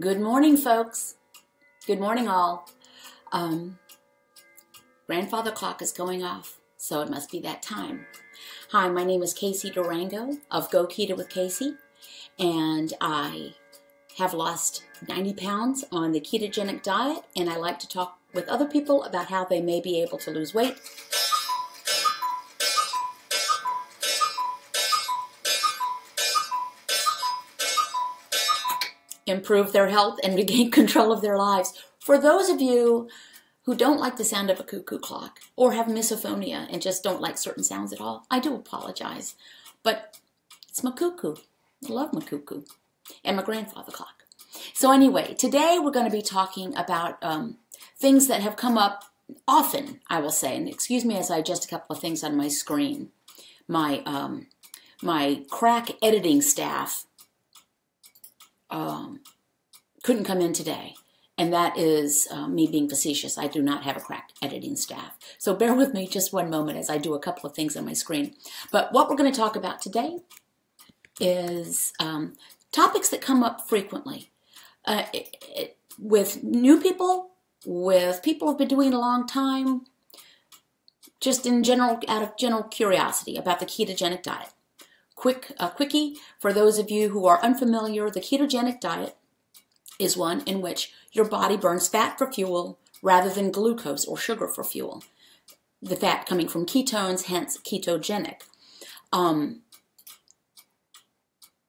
Good morning, folks. Good morning, all. Um, grandfather clock is going off, so it must be that time. Hi, my name is Casey Durango of Go Keto with Casey, and I have lost 90 pounds on the ketogenic diet, and I like to talk with other people about how they may be able to lose weight improve their health and regain control of their lives. For those of you who don't like the sound of a cuckoo clock or have misophonia and just don't like certain sounds at all, I do apologize. But it's my cuckoo. I love my cuckoo and my grandfather clock. So anyway, today we're going to be talking about um, things that have come up often, I will say. And excuse me as I adjust a couple of things on my screen. My um, my crack editing staff um, couldn't come in today. And that is uh, me being facetious. I do not have a crack editing staff. So bear with me just one moment as I do a couple of things on my screen. But what we're going to talk about today is um, topics that come up frequently uh, it, it, with new people, with people who've been doing it a long time, just in general, out of general curiosity about the ketogenic diet quick a quickie. For those of you who are unfamiliar the ketogenic diet is one in which your body burns fat for fuel rather than glucose or sugar for fuel. The fat coming from ketones hence ketogenic. Um,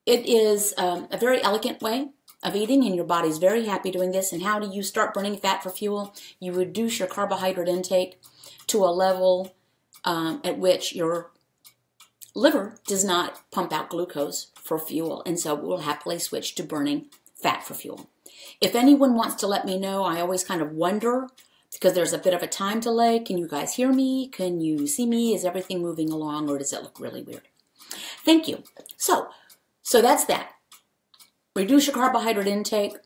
it is um, a very elegant way of eating and your body's very happy doing this. And how do you start burning fat for fuel? You reduce your carbohydrate intake to a level um, at which your liver does not pump out glucose for fuel, and so we'll happily switch to burning fat for fuel. If anyone wants to let me know, I always kind of wonder because there's a bit of a time delay. Can you guys hear me? Can you see me? Is everything moving along or does it look really weird? Thank you. So, so that's that. Reduce your carbohydrate intake.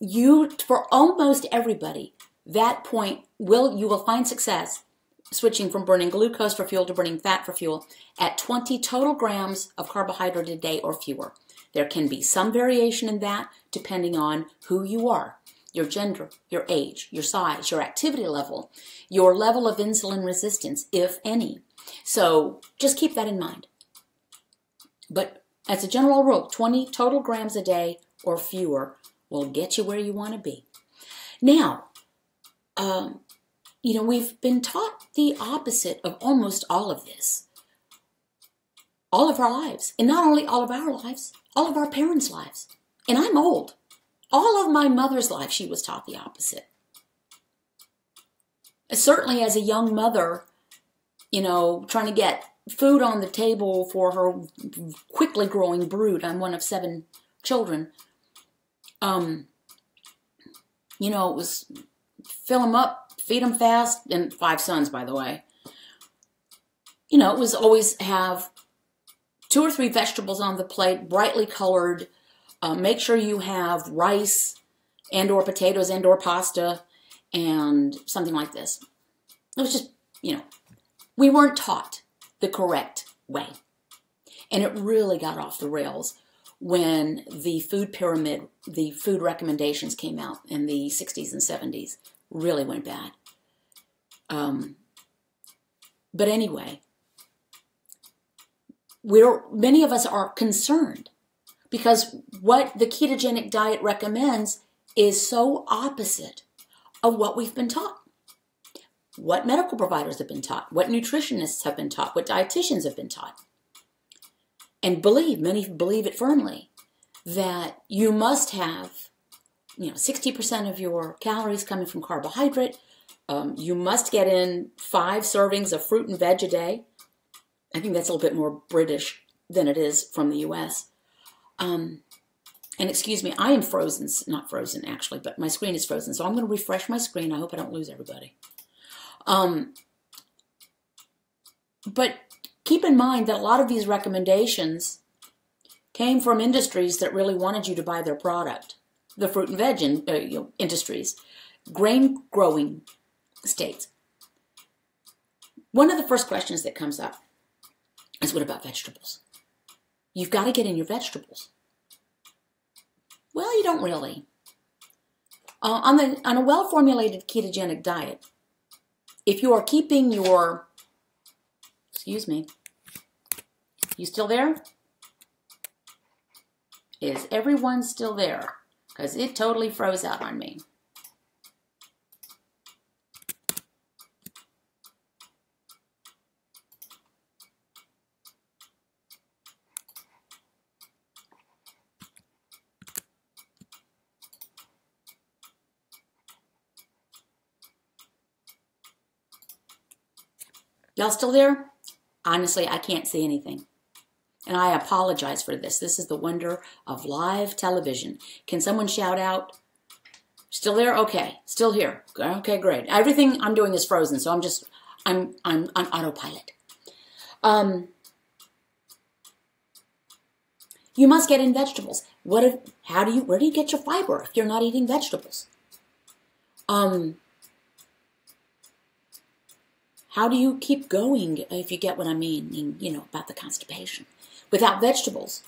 You, for almost everybody, that point will, you will find success switching from burning glucose for fuel to burning fat for fuel at 20 total grams of carbohydrate a day or fewer. There can be some variation in that depending on who you are, your gender, your age, your size, your activity level, your level of insulin resistance, if any. So just keep that in mind. But as a general rule, 20 total grams a day or fewer will get you where you want to be. Now, um, you know, we've been taught the opposite of almost all of this. All of our lives. And not only all of our lives, all of our parents' lives. And I'm old. All of my mother's life, she was taught the opposite. Certainly, as a young mother, you know, trying to get food on the table for her quickly growing brood. I'm one of seven children. Um, you know, it was fill them up, feed them fast, and five sons, by the way. You know, it was always have two or three vegetables on the plate, brightly colored. Uh, make sure you have rice and or potatoes and or pasta and something like this. It was just, you know, we weren't taught the correct way. And it really got off the rails when the food pyramid, the food recommendations came out in the 60s and 70s really went bad. Um, but anyway, we're many of us are concerned because what the ketogenic diet recommends is so opposite of what we've been taught. What medical providers have been taught, what nutritionists have been taught, what dietitians have been taught. And believe, many believe it firmly, that you must have you know, 60% of your calories coming from carbohydrate. Um, you must get in five servings of fruit and veg a day. I think that's a little bit more British than it is from the US. Um, and excuse me, I am frozen, not frozen actually, but my screen is frozen. So I'm going to refresh my screen. I hope I don't lose everybody. Um, but keep in mind that a lot of these recommendations came from industries that really wanted you to buy their product the fruit and veg in, uh, you know, industries, grain growing states. One of the first questions that comes up is what about vegetables? You've got to get in your vegetables. Well, you don't really. Uh, on the on a well-formulated ketogenic diet, if you are keeping your excuse me, you still there? Is everyone still there? Because it totally froze out on me. Y'all still there? Honestly, I can't see anything. And I apologize for this. This is the wonder of live television. Can someone shout out? Still there? Okay. Still here. Okay, great. Everything I'm doing is frozen, so I'm just I'm I'm on autopilot. Um you must get in vegetables. What if how do you where do you get your fiber if you're not eating vegetables? Um how do you keep going if you get what I mean, you know, about the constipation? Without vegetables.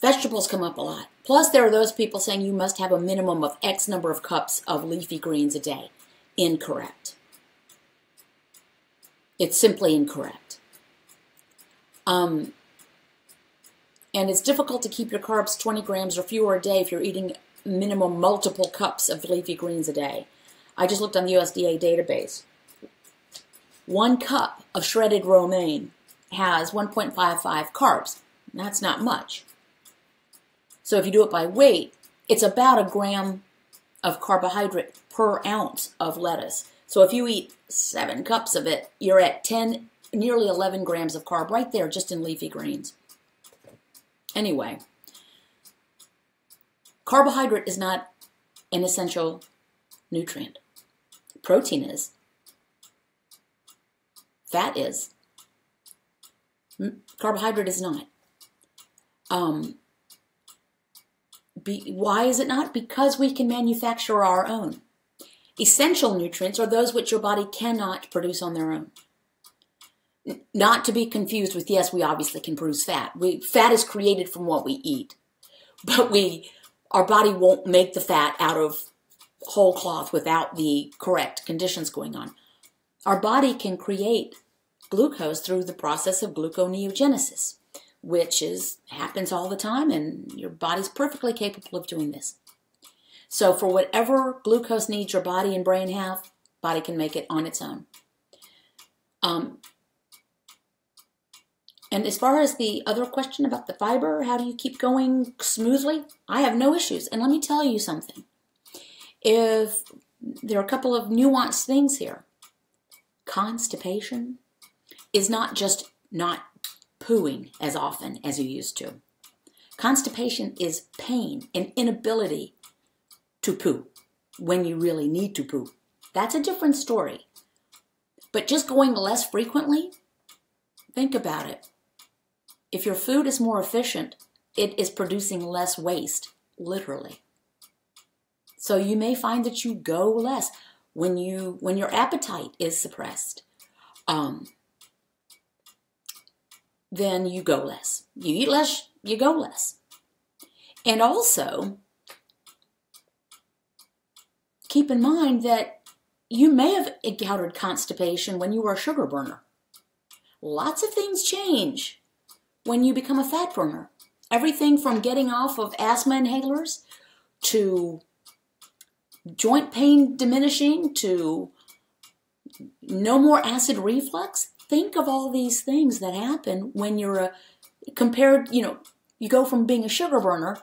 Vegetables come up a lot. Plus, there are those people saying you must have a minimum of X number of cups of leafy greens a day. Incorrect. It's simply incorrect. Um, and it's difficult to keep your carbs 20 grams or fewer a day if you're eating minimum multiple cups of leafy greens a day. I just looked on the USDA database. One cup of shredded romaine has 1.55 carbs. That's not much. So if you do it by weight, it's about a gram of carbohydrate per ounce of lettuce. So if you eat seven cups of it, you're at 10, nearly 11 grams of carb right there just in leafy greens. Anyway, carbohydrate is not an essential nutrient. Protein is. Fat is. Carbohydrate is not. Um, be, why is it not? Because we can manufacture our own. Essential nutrients are those which your body cannot produce on their own. Not to be confused with yes, we obviously can produce fat. We, fat is created from what we eat, but we our body won't make the fat out of whole cloth without the correct conditions going on. Our body can create glucose through the process of gluconeogenesis, which is happens all the time, and your body's perfectly capable of doing this. So for whatever glucose needs your body and brain have, body can make it on its own. Um, and as far as the other question about the fiber, how do you keep going smoothly? I have no issues. And let me tell you something. If there are a couple of nuanced things here, constipation is not just not pooing as often as you used to. Constipation is pain and inability to poo when you really need to poo. That's a different story. But just going less frequently, think about it. If your food is more efficient, it is producing less waste, literally. So you may find that you go less when you when your appetite is suppressed. Um, then you go less. You eat less, you go less. And also, keep in mind that you may have encountered constipation when you were a sugar burner. Lots of things change when you become a fat burner. Everything from getting off of asthma inhalers to joint pain diminishing to no more acid reflux think of all these things that happen when you're a compared, you know, you go from being a sugar burner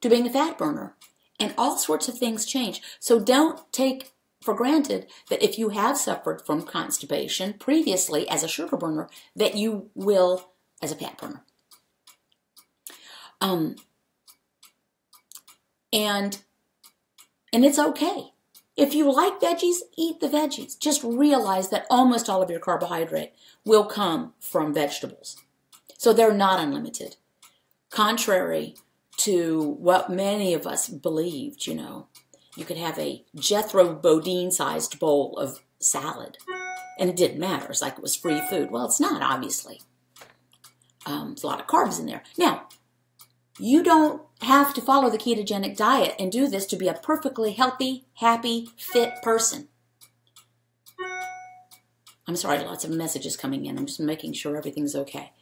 to being a fat burner and all sorts of things change. So don't take for granted that if you have suffered from constipation previously as a sugar burner, that you will as a fat burner. Um, and and it's okay. If you like veggies, eat the veggies. Just realize that almost all of your carbohydrate will come from vegetables. So they're not unlimited. Contrary to what many of us believed, you know, you could have a Jethro Bodine sized bowl of salad and it didn't matter. It's like it was free food. Well, it's not, obviously. Um, there's a lot of carbs in there. Now, You don't have to follow the ketogenic diet and do this to be a perfectly healthy, happy, fit person. I'm sorry, lots of messages coming in. I'm just making sure everything's okay.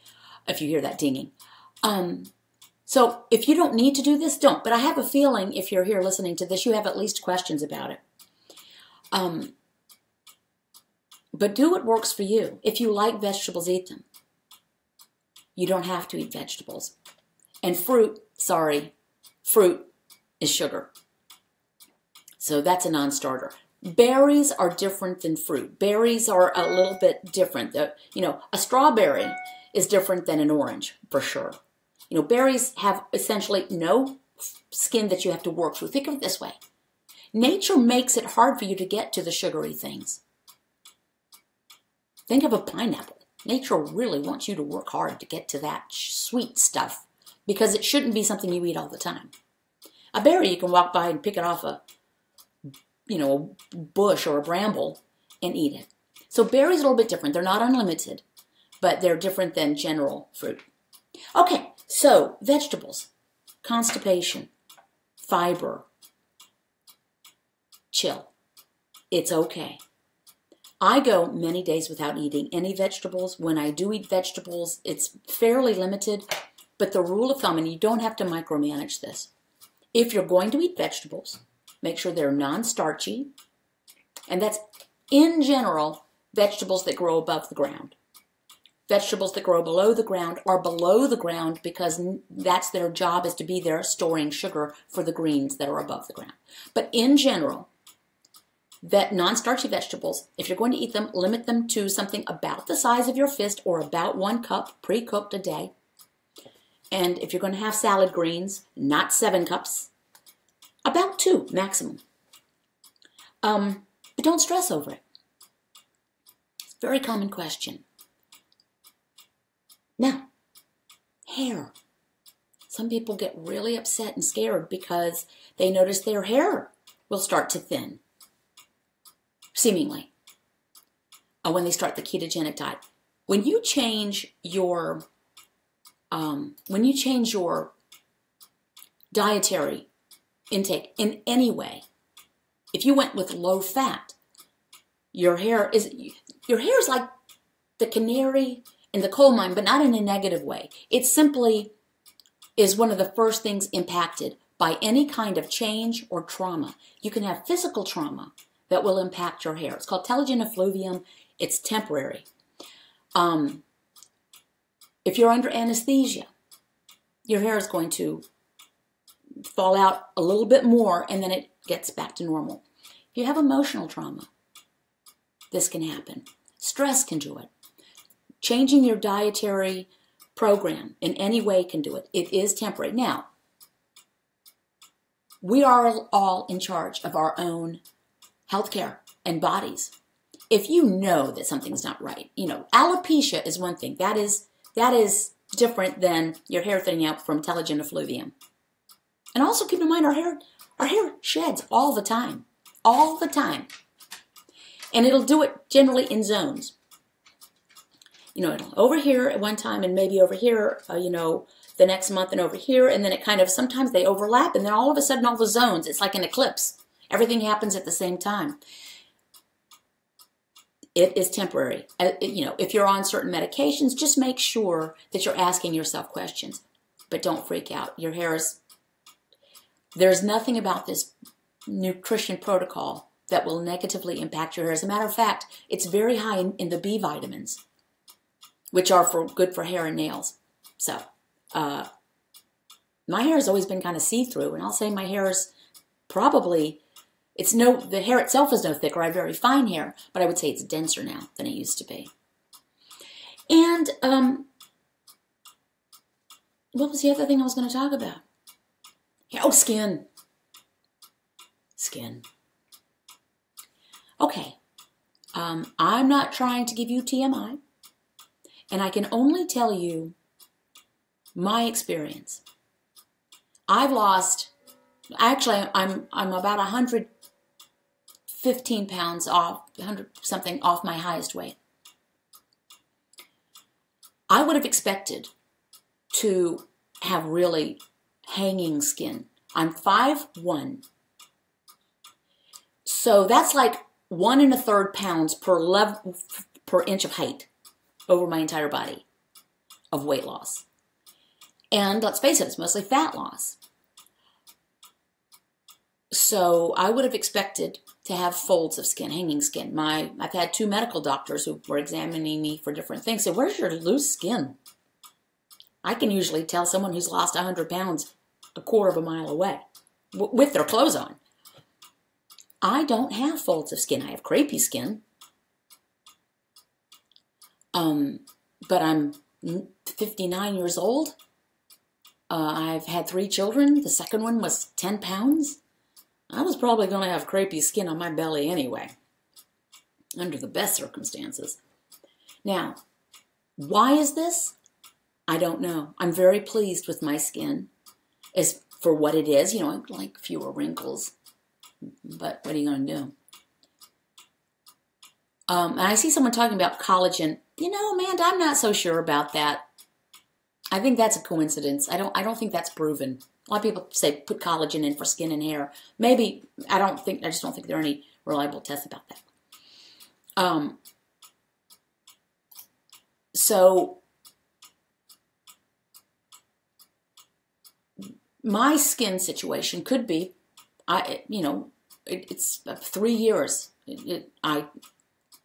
If you hear that dinging. Um, so if you don't need to do this, don't. But I have a feeling if you're here listening to this, you have at least questions about it. Um, but do what works for you. If you like vegetables, eat them. You don't have to eat vegetables. And fruit, sorry, fruit is sugar. So that's a non-starter. Berries are different than fruit. Berries are a little bit different. You know, a strawberry is different than an orange, for sure. You know, berries have essentially no skin that you have to work through. Think of it this way. Nature makes it hard for you to get to the sugary things. Think of a pineapple. Nature really wants you to work hard to get to that sweet stuff because it shouldn't be something you eat all the time. A berry, you can walk by and pick it off a, you know, a bush or a bramble and eat it. So berries are a little bit different. They're not unlimited, but they're different than general fruit. Okay, so vegetables, constipation, fiber, chill. It's okay. I go many days without eating any vegetables. When I do eat vegetables, it's fairly limited, but the rule of thumb, and you don't have to micromanage this, if you're going to eat vegetables, make sure they're non-starchy, and that's in general vegetables that grow above the ground. Vegetables that grow below the ground are below the ground because that's their job is to be there storing sugar for the greens that are above the ground. But in general, that non-starchy vegetables, if you're going to eat them, limit them to something about the size of your fist or about one cup pre-cooked a day. And if you're going to have salad greens, not seven cups, about two maximum. Um, but don't stress over it. It's a very common question. Now, hair. Some people get really upset and scared because they notice their hair will start to thin seemingly, uh, when they start the ketogenic diet. When you change your um, when you change your dietary intake in any way, if you went with low fat, your hair is your hair is like the canary in the coal mine, but not in a negative way. It simply is one of the first things impacted by any kind of change or trauma. You can have physical trauma, that will impact your hair. It's called telogen effluvium. It's temporary. Um, if you're under anesthesia, your hair is going to fall out a little bit more and then it gets back to normal. If you have emotional trauma, this can happen. Stress can do it. Changing your dietary program in any way can do it. It is temporary. Now, we are all in charge of our own healthcare and bodies. If you know that something's not right, you know, alopecia is one thing. That is that is different than your hair thinning out from telogen effluvium. And also keep in mind our hair our hair sheds all the time. All the time. And it'll do it generally in zones. You know, it'll over here at one time and maybe over here, uh, you know, the next month and over here. And then it kind of, sometimes they overlap and then all of a sudden all the zones, it's like an eclipse. Everything happens at the same time. It is temporary. Uh, you know, if you're on certain medications, just make sure that you're asking yourself questions. But don't freak out. Your hair is, there's nothing about this nutrition protocol that will negatively impact your hair. As a matter of fact, it's very high in, in the B vitamins, which are for good for hair and nails. So, uh, my hair has always been kind of see-through, and I'll say my hair is probably it's no, the hair itself is no thicker. I have very fine hair, but I would say it's denser now than it used to be. And um, what was the other thing I was going to talk about? Oh, skin. Skin. Okay. Um, I'm not trying to give you TMI, and I can only tell you my experience. I've lost, actually, I'm I'm about a hundred 15 pounds off, 100 something off my highest weight. I would have expected to have really hanging skin. I'm five one, So that's like one and a third pounds per level per inch of height over my entire body of weight loss. And let's face it, it's mostly fat loss. So I would have expected to have folds of skin, hanging skin. My I've had two medical doctors who were examining me for different things. Said, "Where's your loose skin?" I can usually tell someone who's lost 100 pounds a quarter of a mile away with their clothes on. I don't have folds of skin. I have crepey skin. Um, but I'm 59 years old. Uh, I've had three children. The second one was 10 pounds. I was probably going to have crepey skin on my belly anyway, under the best circumstances. Now, why is this? I don't know. I'm very pleased with my skin as for what it is. You know, I like fewer wrinkles, but what are you going to do? Um, and I see someone talking about collagen. You know, Amanda, I'm not so sure about that. I think that's a coincidence. I don't. I don't think that's proven. A lot of people say put collagen in for skin and hair. Maybe I don't think. I just don't think there are any reliable tests about that. Um. So my skin situation could be, I you know, it, it's three years. It, it, I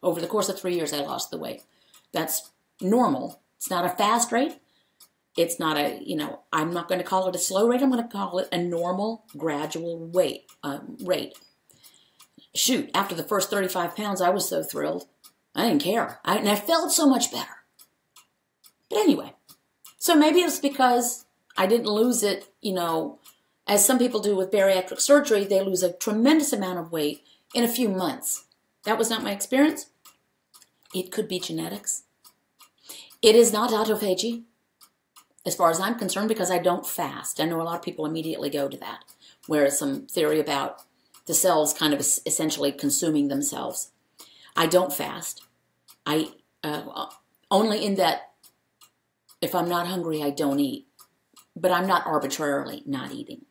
over the course of three years, I lost the weight. That's normal. It's not a fast rate. It's not a, you know, I'm not going to call it a slow rate. I'm going to call it a normal, gradual weight um, rate. Shoot, after the first 35 pounds, I was so thrilled. I didn't care. I, and I felt so much better. But anyway, so maybe it's because I didn't lose it, you know, as some people do with bariatric surgery, they lose a tremendous amount of weight in a few months. That was not my experience. It could be genetics. It is not autophagy, as far as I'm concerned, because I don't fast. I know a lot of people immediately go to that, where some theory about the cells kind of essentially consuming themselves. I don't fast. I uh, only in that if I'm not hungry, I don't eat, but I'm not arbitrarily not eating.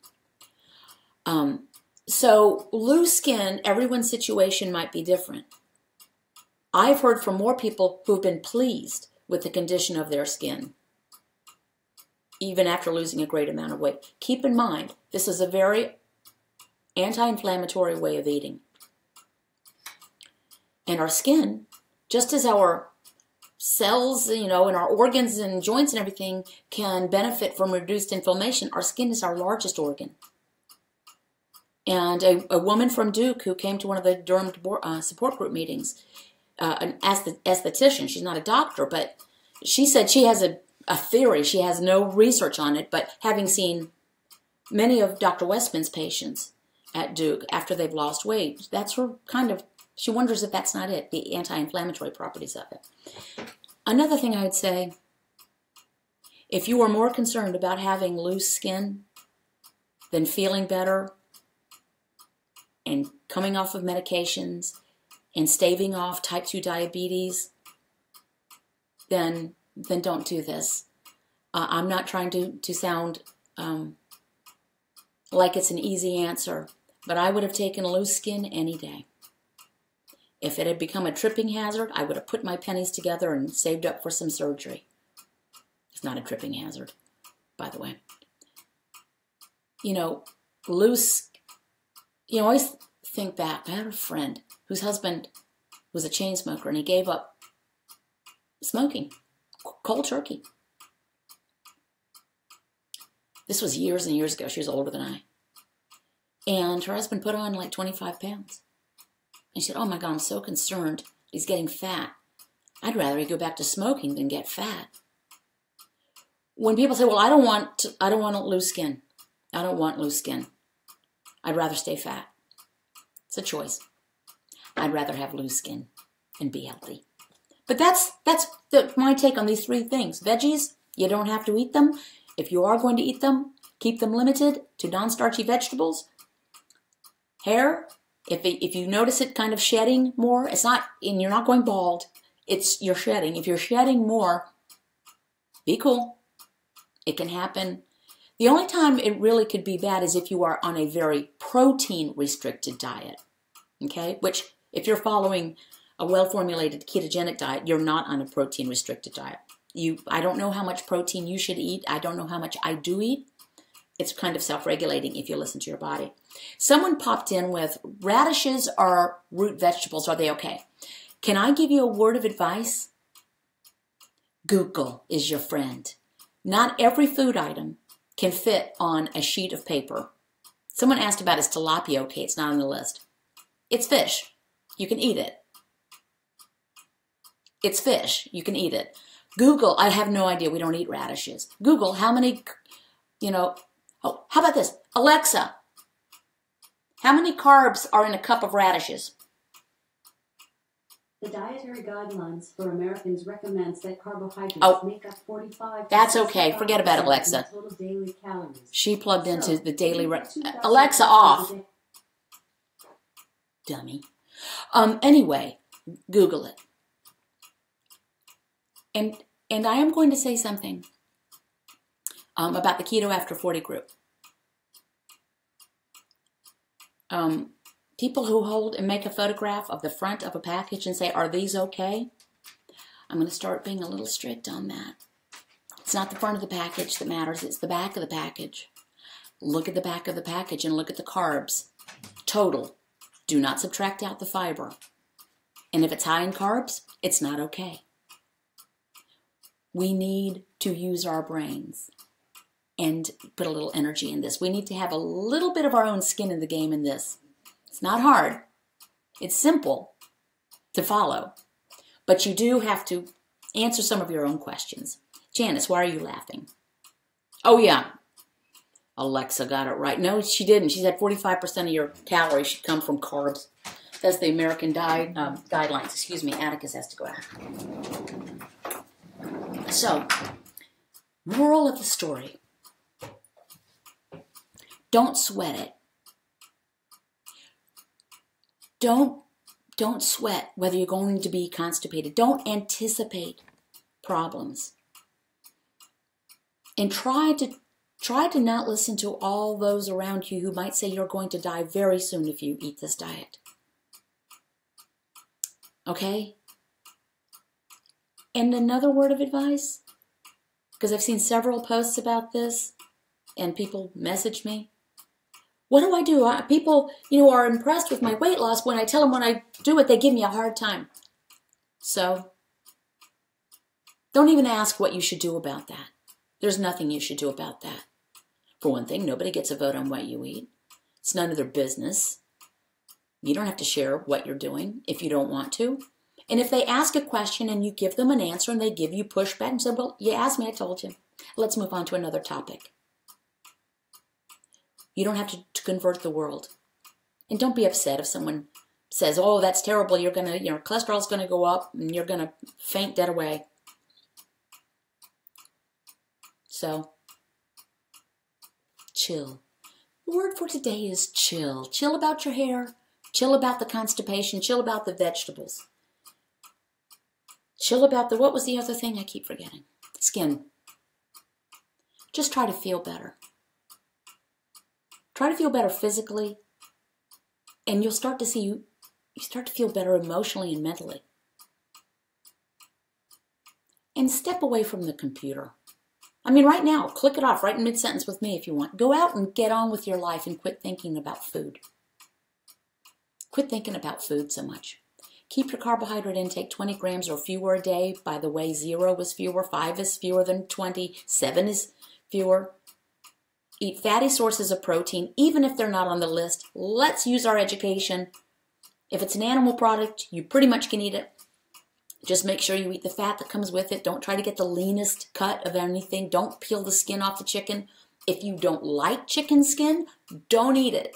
Um, so, loose skin, everyone's situation might be different. I've heard from more people who've been pleased with the condition of their skin, even after losing a great amount of weight. Keep in mind, this is a very anti inflammatory way of eating. And our skin, just as our cells, you know, and our organs and joints and everything can benefit from reduced inflammation, our skin is our largest organ. And a, a woman from Duke who came to one of the Durham uh, support group meetings, uh, an esthetician, she's not a doctor, but she said she has a, a theory. She has no research on it, but having seen many of Dr. Westman's patients at Duke after they've lost weight, that's her kind of, she wonders if that's not it, the anti inflammatory properties of it. Another thing I would say if you are more concerned about having loose skin than feeling better and coming off of medications and staving off type 2 diabetes, then then don't do this. Uh, I'm not trying to, to sound um, like it's an easy answer, but I would have taken loose skin any day. If it had become a tripping hazard, I would have put my pennies together and saved up for some surgery. It's not a tripping hazard, by the way. You know, loose you know, always think back. I had a friend whose husband was a chain smoker and he gave up smoking cold turkey. This was years and years ago. She was older than I. And her husband put on like 25 pounds. And she said, Oh my God, I'm so concerned. He's getting fat. I'd rather he go back to smoking than get fat. When people say, Well, I don't want to, I don't want to lose skin. I don't want loose skin. I'd rather stay fat. It's a choice. I'd rather have loose skin and be healthy. But that's that's the, my take on these three things. Veggies, you don't have to eat them. If you are going to eat them, keep them limited to non-starchy vegetables. Hair, if it, if you notice it kind of shedding more, it's not and you're not going bald. It's you're shedding. If you're shedding more, be cool. It can happen. The The only time it really could be bad is if you are on a very protein restricted diet. Okay? Which, if you're following a well formulated ketogenic diet, you're not on a protein restricted diet. You, I don't know how much protein you should eat. I don't know how much I do eat. It's kind of self regulating if you listen to your body. Someone popped in with radishes are root vegetables. Are they okay? Can I give you a word of advice? Google is your friend. Not every food item can fit on a sheet of paper. Someone asked about is tilapia okay? It's not on the list. It's fish. You can eat it. It's fish. You can eat it. Google, I have no idea. We don't eat radishes. Google, how many, you know, oh, how about this? Alexa, how many carbs are in a cup of radishes? The Dietary Guidelines for Americans recommends that carbohydrates Oh. make up 45 That's okay. Forget about Alexa. Total daily calories. She plugged into the daily. Alexa off, dummy. Um. Anyway, Google it. And and I am going to say something um, about the keto after forty group. Um, people who hold and make a photograph of the front of a package and say, "Are these okay?" I'm going to start being a little strict on that. It's not the front of the package that matters; it's the back of the package. Look at the back of the package and look at the carbs. Total. Do not subtract out the fiber. And if it's high in carbs, it's not okay. We need to use our brains and put a little energy in this. We need to have a little bit of our own skin in the game in this. It's not hard, it's simple to follow. But you do have to answer some of your own questions. Janice, why are you laughing? Oh, yeah, Alexa got it right. No, she didn't. She said 45% of your calories should come from carbs. That's the American diet um, guidelines. Excuse me, Atticus has to go out. So, moral of the story don't sweat it. Don't don't sweat whether you're going to be constipated. Don't anticipate problems. And try to try to not listen to all those around you who might say you're going to die very soon if you eat this diet. Okay? And another word of advice, because I've seen several posts about this and people message me. What do I do? I, people, you know, are impressed with my weight loss. When I tell them when I do it, they give me a hard time. So, don't even ask what you should do about that. There's nothing you should do about that. For one thing, nobody gets a vote on what you eat. It's none of their business. You don't have to share what you're doing if you don't want to. And if they ask a question and you give them an answer and they give you pushback and say, Well, you asked me, I told you. Let's move on to another topic. You don't have to, to convert the world. And don't be upset if someone says, Oh, that's terrible. You're going to, your cholesterol's going to go up and you're going to faint dead away. So, chill. The word for today is chill. Chill about your hair. Chill about the constipation. Chill about the vegetables. Chill about the, what was the other thing I keep forgetting? Skin. Just try to feel better. Try to feel better physically, and you'll start to see you, you start to feel better emotionally and mentally. And step away from the computer. I mean, right now, click it off right in mid sentence with me if you want. Go out and get on with your life and quit thinking about food. Quit thinking about food so much. Keep your carbohydrate intake 20 grams or fewer a day. By the way, zero is fewer, five is fewer than 20, seven is fewer. Eat fatty sources of protein, even if they're not on the list. Let's use our education. If it's an animal product, you pretty much can eat it. Just make sure you eat the fat that comes with it. Don't try to get the leanest cut of anything. Don't peel the skin off the chicken. If you don't like chicken skin, don't eat it.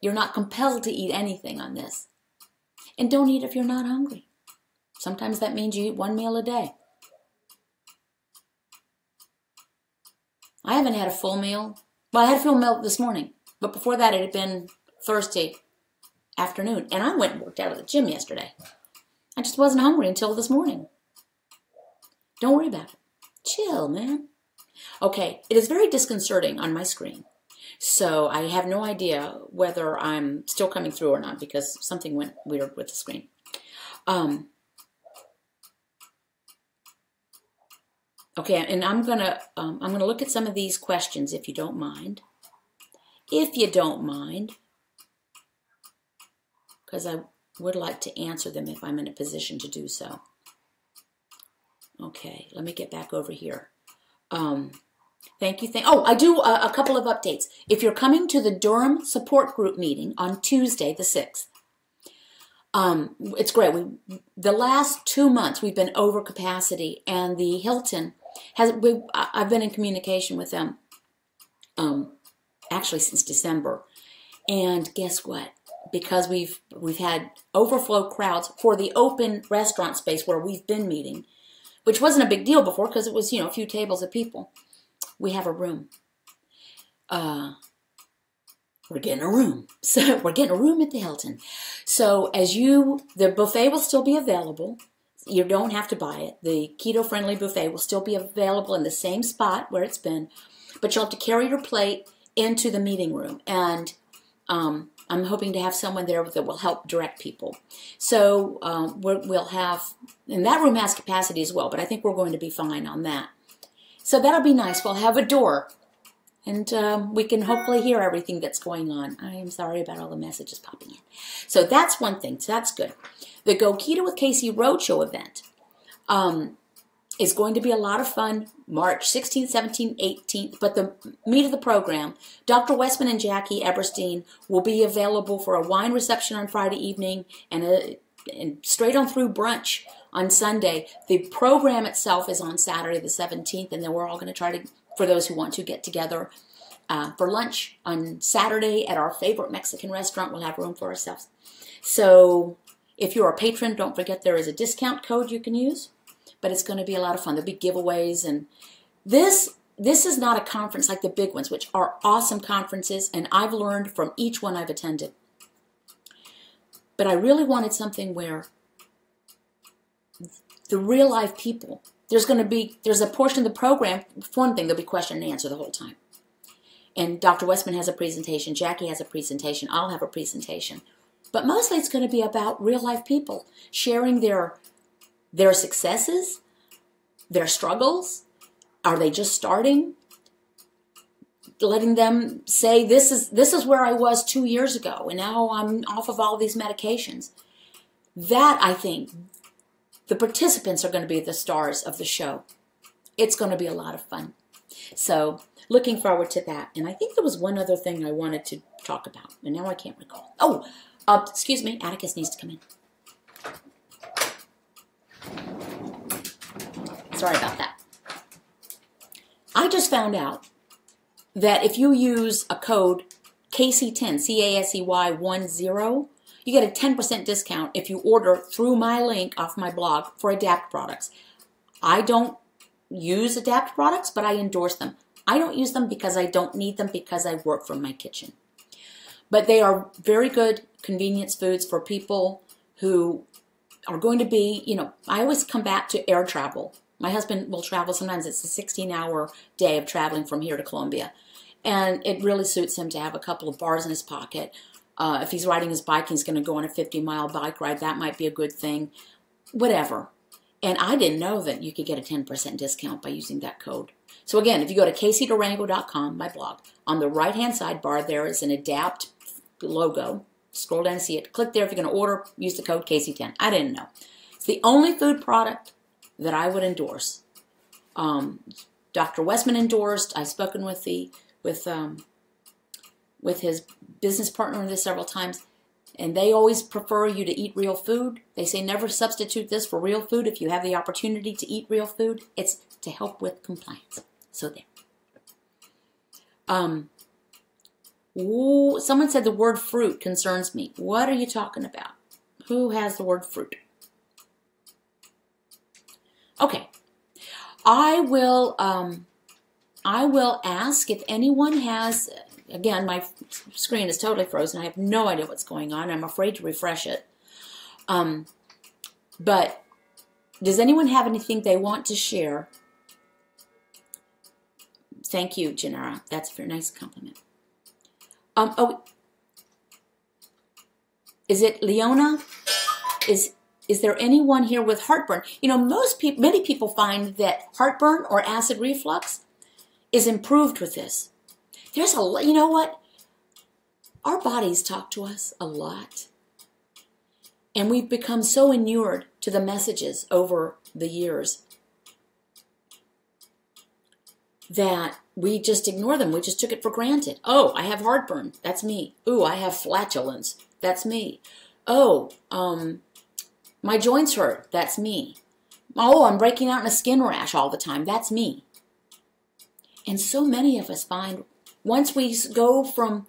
You're not compelled to eat anything on this. And don't eat if you're not hungry. Sometimes that means you eat one meal a day. I haven't had a full meal. Well, I had a full meal this morning, but before that it had been Thursday afternoon. And I went and worked out at the gym yesterday. I just wasn't hungry until this morning. Don't worry about it. Chill, man. Okay, it is very disconcerting on my screen. So I have no idea whether I'm still coming through or not because something went weird with the screen. Um, okay, and I'm gonna um, I'm gonna look at some of these questions if you don't mind. If you don't mind, because I would like to answer them if I'm in a position to do so. Okay, let me get back over here. Um, thank you. Thank. Oh, I do a, a couple of updates. If you're coming to the Durham support group meeting on Tuesday, the sixth, um, it's great. We the last two months we've been over capacity, and the Hilton has. We, I've been in communication with them, um, actually since December, and guess what? Because we've we've had overflow crowds for the open restaurant space where we've been meeting which wasn't a big deal before because it was, you know, a few tables of people. We have a room. Uh, we're getting a room. So we're getting a room at the Hilton. So as you, the buffet will still be available. You don't have to buy it. The keto friendly buffet will still be available in the same spot where it's been, but you'll have to carry your plate into the meeting room. And um, I'm hoping to have someone there that will help direct people. So um, we will have, and that room has capacity as well, but I think we're going to be fine on that. So that'll be nice. We'll have a door, and um, we can hopefully hear everything that's going on. I am sorry about all the messages popping in. So that's one thing. So that's good. The Go Keto with Casey Roadshow event. Um, is going to be a lot of fun March 16th, 17th, 18th. But the meat of the program, Dr. Westman and Jackie Eberstein will be available for a wine reception on Friday evening and, a, and straight on through brunch on Sunday. The program itself is on Saturday the 17th, and then we're all going to try to, for those who want to, get together uh, for lunch on Saturday at our favorite Mexican restaurant. We'll have room for ourselves. So if you're a patron, don't forget there is a discount code you can use but it's going to be a lot of fun. There'll be giveaways and this this is not a conference like the big ones, which are awesome conferences, and I've learned from each one I've attended. But I really wanted something where the real life people, there's going to be, there's a portion of the program, one thing, there'll be question and answer the whole time. And Dr. Westman has a presentation, Jackie has a presentation, I'll have a presentation. But mostly it's going to be about real life people sharing their their successes, their struggles? Are they just starting? Letting them say this is this is where I was two years ago, and now I'm off of all these medications. That I think the participants are going to be the stars of the show. It's going to be a lot of fun. So looking forward to that. And I think there was one other thing I wanted to talk about, and now I can't recall. Oh, uh, excuse me, Atticus needs to come in. Sorry about that. I just found out that if you use a code KC10, C-A-S-E-Y 10, you get a 10% discount if you order through my link off my blog for Adapt products. I don't use Adapt products, but I endorse them. I don't use them because I don't need them because I work from my kitchen. But they are very good convenience foods for people who are going to be, you know, I always come back to air travel. My husband will travel, sometimes it's a 16 hour day of traveling from here to Colombia. And it really suits him to have a couple of bars in his pocket. Uh, if he's riding his bike, he's going to go on a 50 mile bike ride. That might be a good thing. Whatever. And I didn't know that you could get a 10% discount by using that code. So again, if you go to caseydurango.com, my blog, on the right hand side bar, there is an adapt logo. Scroll down and see it. Click there if you're going to order. Use the code KC10. I didn't know. It's the only food product that I would endorse. Um, Dr. Westman endorsed. I've spoken with the with um, with his business partner this several times, and they always prefer you to eat real food. They say never substitute this for real food if you have the opportunity to eat real food. It's to help with compliance. So there. Um, Ooh, someone said the word fruit concerns me. What are you talking about? Who has the word fruit? Okay. I will um, I will ask if anyone has again my screen is totally frozen. I have no idea what's going on. I'm afraid to refresh it. Um, but does anyone have anything they want to share Thank you, Janara. That's a very nice compliment. Um, oh, is it Leona? Is is there anyone here with heartburn? You know, most people, many people find that heartburn or acid reflux is improved with this. There's a, lot, you know what? Our bodies talk to us a lot. And we've become so inured to the messages over the years that we just ignore them. We just took it for granted. Oh, I have heartburn. That's me. Ooh, I have flatulence. That's me. Oh, um, my joints hurt. That's me. Oh, I'm breaking out in a skin rash all the time. That's me. And so many of us find once we go from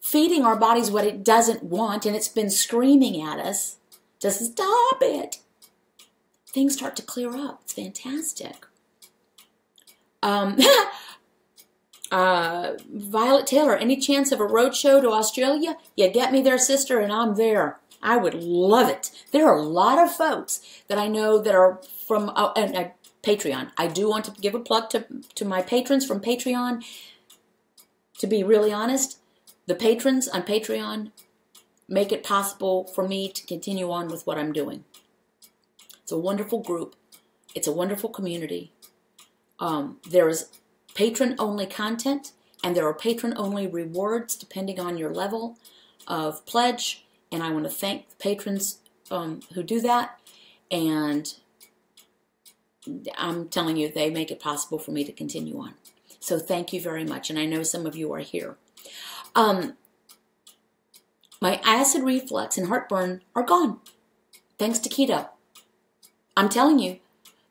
feeding our bodies what it doesn't want and it's been screaming at us to stop it, things start to clear up. It's fantastic. Um, uh, Violet Taylor, any chance of a road show to Australia? You get me there, sister, and I'm there. I would love it. There are a lot of folks that I know that are from uh, and, uh, Patreon. I do want to give a plug to, to my patrons from Patreon. To be really honest, the patrons on Patreon make it possible for me to continue on with what I'm doing. It's a wonderful group. It's a wonderful community. Um, there is patron only content and there are patron only rewards depending on your level of pledge. And I want to thank the patrons um, who do that. And I'm telling you, they make it possible for me to continue on. So thank you very much. And I know some of you are here. Um, my acid reflux and heartburn are gone thanks to keto. I'm telling you,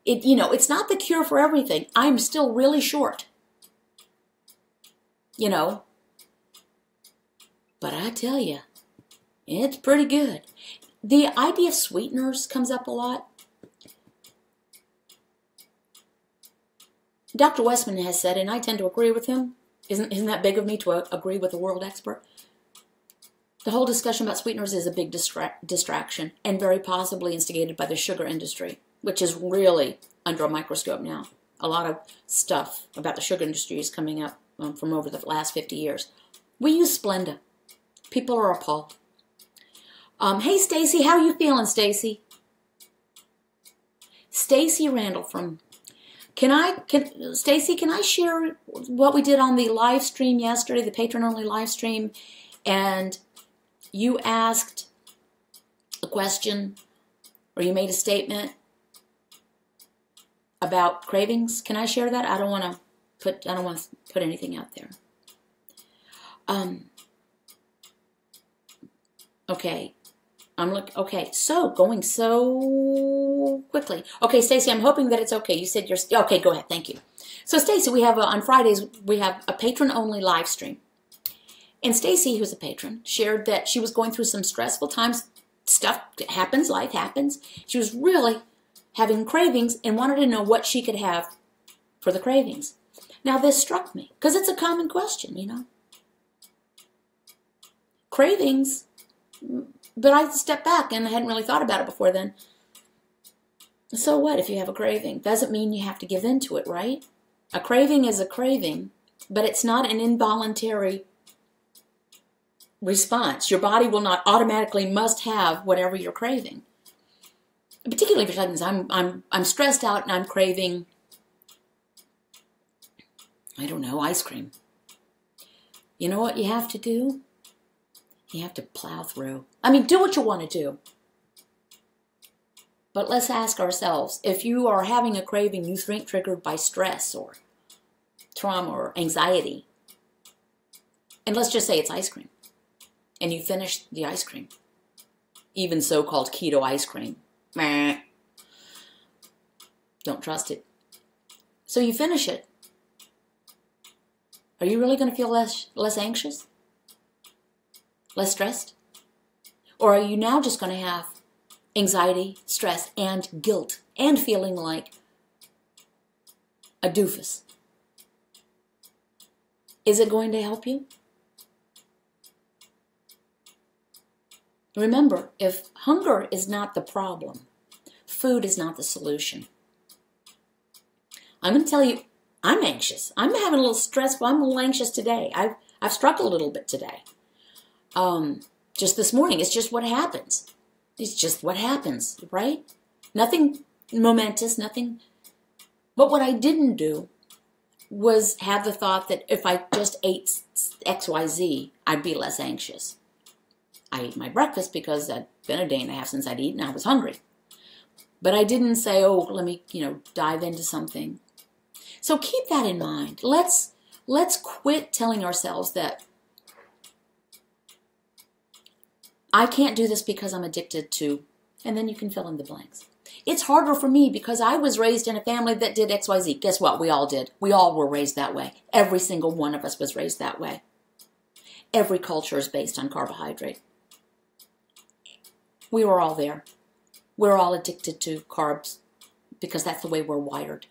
it, you know, it's not the cure for everything. I'm still really short. You know, but I tell you, it's pretty good. The idea of sweeteners comes up a lot. Dr. Westman has said, and I tend to agree with him. Isn't, isn't that big of me to uh, agree with a world expert? The whole discussion about sweeteners is a big distra distraction and very possibly instigated by the sugar industry, which is really under a microscope now. A lot of stuff about the sugar industry is coming up um, from over the last 50 years. We use Splenda. People are appalled. Um, hey, Stacy, how you feeling, Stacy? Stacy Randall from can I, can Stacy, can I share what we did on the live stream yesterday, the patron only live stream, and you asked a question or you made a statement about cravings? Can I share that? I don't want to put I don't want to put anything out there. Um. Okay. I'm look okay. So going so quickly. Okay, Stacy, I'm hoping that it's okay. You said you're okay. Go ahead. Thank you. So Stacy, we have a, on Fridays we have a patron only live stream, and Stacy, who's a patron, shared that she was going through some stressful times. Stuff happens, life happens. She was really having cravings and wanted to know what she could have for the cravings. Now this struck me because it's a common question, you know. Cravings but I stepped back and I hadn't really thought about it before then. So what if you have a craving? Doesn't mean you have to give in to it, right? A craving is a craving, but it's not an involuntary response. Your body will not automatically must have whatever you're craving. Particularly if you're talking, I'm I'm I'm stressed out and I'm craving I don't know, ice cream. You know what you have to do? You have to plow through. I mean, do what you want to do. But let's ask ourselves if you are having a craving you think triggered by stress or trauma or anxiety, and let's just say it's ice cream, and you finish the ice cream, even so called keto ice cream, don't trust it. So you finish it. Are you really going to feel less, less anxious? Less stressed? Or are you now just going to have anxiety, stress, and guilt, and feeling like a doofus? Is it going to help you? Remember, if hunger is not the problem, food is not the solution. I'm going to tell you I'm anxious. I'm having a little stressful. I'm a little anxious today. I've I've struggled a little bit today. Um, just this morning. It's just what happens. It's just what happens, right? Nothing momentous, nothing. But what I didn't do was have the thought that if I just ate XYZ, I'd be less anxious. I ate my breakfast because it'd been a day and a half since I'd eaten I was hungry. But I didn't say, oh, let me, you know, dive into something. So keep that in mind. Let's let's quit telling ourselves that I can't do this because I'm addicted to, and then you can fill in the blanks. It's harder for me because I was raised in a family that did XYZ. Guess what? We all did. We all were raised that way. Every single one of us was raised that way. Every culture is based on carbohydrate. We were all there. We're all addicted to carbs because that's the way we're wired.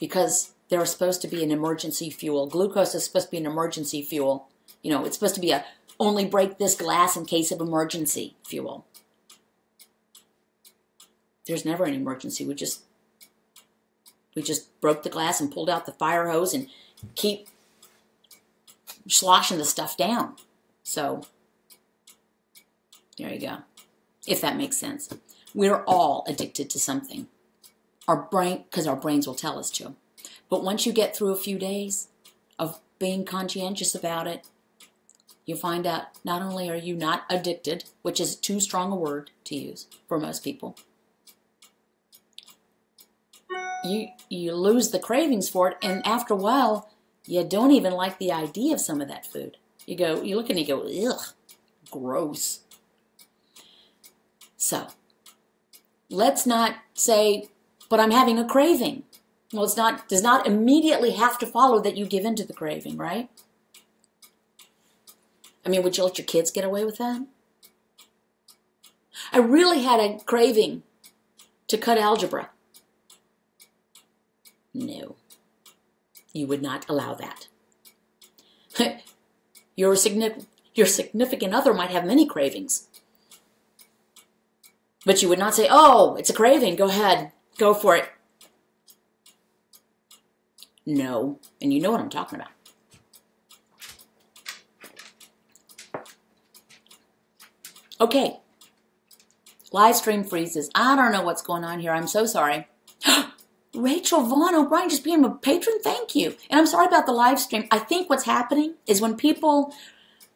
Because they're supposed to be an emergency fuel. Glucose is supposed to be an emergency fuel. You know, it's supposed to be a only break this glass in case of emergency fuel. There's never an emergency. We just we just broke the glass and pulled out the fire hose and keep sloshing the stuff down. So there you go. If that makes sense. We're all addicted to something. Our brain because our brains will tell us to. But once you get through a few days of being conscientious about it, you find out not only are you not addicted, which is too strong a word to use for most people, you you lose the cravings for it, and after a while, you don't even like the idea of some of that food. You go, you look and you go, ugh, gross. So, let's not say, but I'm having a craving. Well, it's not does not immediately have to follow that you give in to the craving, right? I mean, would you let your kids get away with that? I really had a craving to cut algebra. No, you would not allow that. your, significant, your significant other might have many cravings. But you would not say, oh, it's a craving, go ahead, go for it. No, and you know what I'm talking about. Okay. Live stream freezes. I don't know what's going on here. I'm so sorry. Rachel Vaughn O'Brien just being a patron. Thank you. And I'm sorry about the live stream. I think what's happening is when people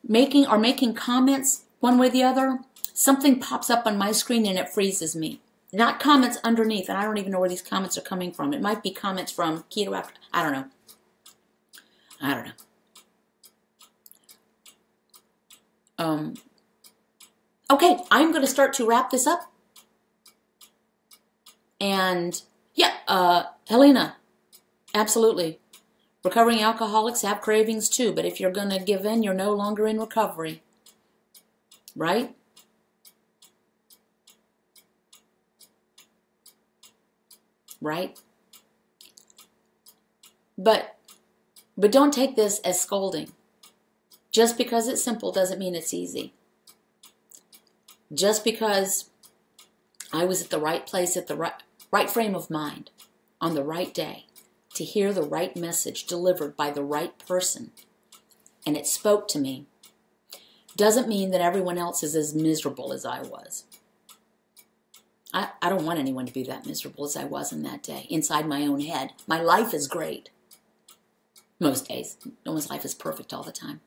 making are making comments one way or the other, something pops up on my screen and it freezes me. Not comments underneath, and I don't even know where these comments are coming from. It might be comments from Keto. I don't know. I don't know. Um, Okay, I'm going to start to wrap this up. And yeah, uh, Helena, absolutely. Recovering alcoholics have cravings too, but if you're going to give in, you're no longer in recovery. Right? Right? But but don't take this as scolding. Just because it's simple doesn't mean it's easy just because I was at the right place at the right, right frame of mind on the right day to hear the right message delivered by the right person and it spoke to me doesn't mean that everyone else is as miserable as I was. I, I don't want anyone to be that miserable as I was in that day, inside my own head. My life is great. Most days. No one's life is perfect all the time.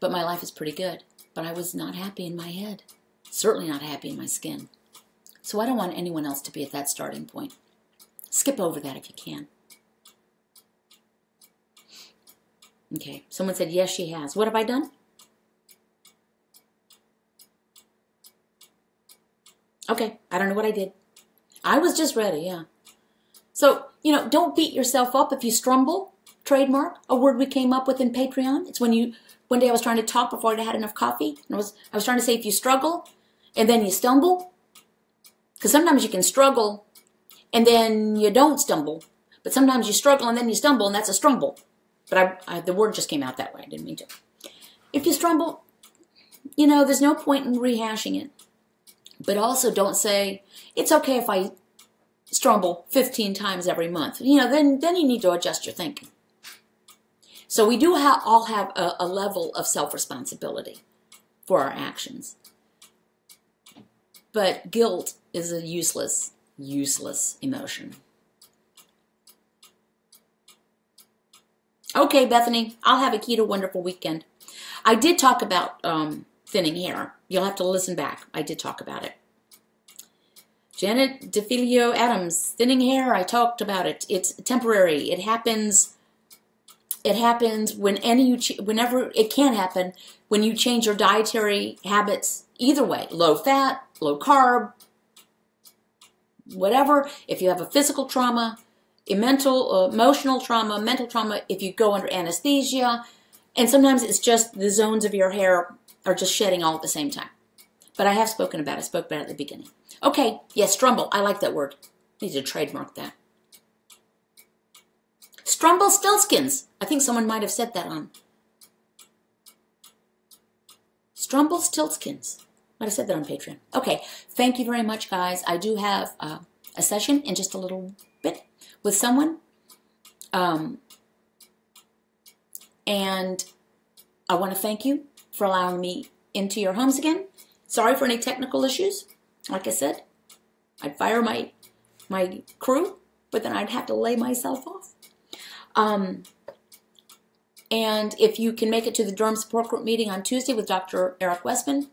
But my life is pretty good. But I was not happy in my head. Certainly not happy in my skin. So I don't want anyone else to be at that starting point. Skip over that if you can. Okay, someone said, yes, she has. What have I done? Okay, I don't know what I did. I was just ready, yeah. So, you know, don't beat yourself up if you strumble. Trademark, a word we came up with in Patreon. It's when you, one day I was trying to talk before I had enough coffee. And I was, I was trying to say if you struggle, and then you stumble. Because sometimes you can struggle and then you don't stumble. But sometimes you struggle and then you stumble, and that's a strumble. But I, I, the word just came out that way. I didn't mean to. If you stumble, you know, there's no point in rehashing it. But also don't say, it's okay if I Strumble 15 times every month. You know, then, then you need to adjust your thinking. So we do ha- all have a, a level of self-responsibility for our actions. But guilt is a useless, useless emotion. Okay, Bethany, I'll have a keto wonderful weekend. I did talk about um, thinning hair. You'll have to listen back. I did talk about it. Janet DeFilio Adams, thinning hair, I talked about it. It's temporary. It happens it happens when any you whenever it can happen when you change your dietary habits either way, low fat, low carb, whatever. If you have a physical trauma, a mental, uh, emotional trauma, mental trauma, if you go under anesthesia, and sometimes it's just the zones of your hair are just shedding all at the same time. But I have spoken about it. I spoke about it at the beginning. Okay, yes, strumble. I like that word. Need to trademark that. Strumble Stillskins. I think someone might have said that on. Strumble Stillskins. Might have said that on Patreon. Okay, thank you very much, guys. I do have uh, a session in just a little bit with someone. Um, and I want to thank you for allowing me into your homes again. Sorry for any technical issues. Like I said, I'd fire my my crew, but then I'd have to lay myself off. Um, and if you can make it to the Durham Support Group meeting on Tuesday with Dr. Eric Westman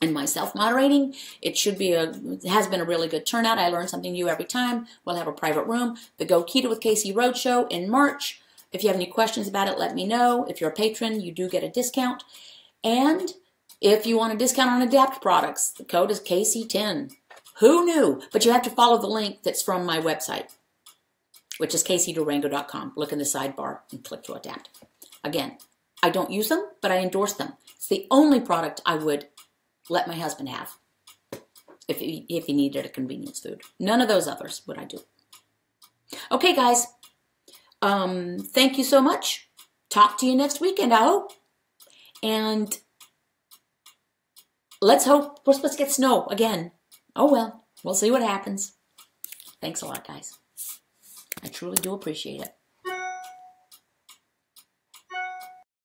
and myself moderating, it should be a has been a really good turnout. I learn something new every time. We'll have a private room. The Go Keto with Casey Roadshow in March. If you have any questions about it, let me know. If you're a patron, you do get a discount. And if you want a discount on Adapt products, the code is KC10. Who knew? But you have to follow the link that's from my website which is caseydurango.com. Look in the sidebar and click to adapt. Again, I don't use them, but I endorse them. It's the only product I would let my husband have if he, if he needed a convenience food. None of those others would I do. Okay, guys. Um, thank you so much. Talk to you next weekend, I hope. And let's hope we're supposed to get snow again. Oh well, we'll see what happens. Thanks a lot, guys. I truly do appreciate it.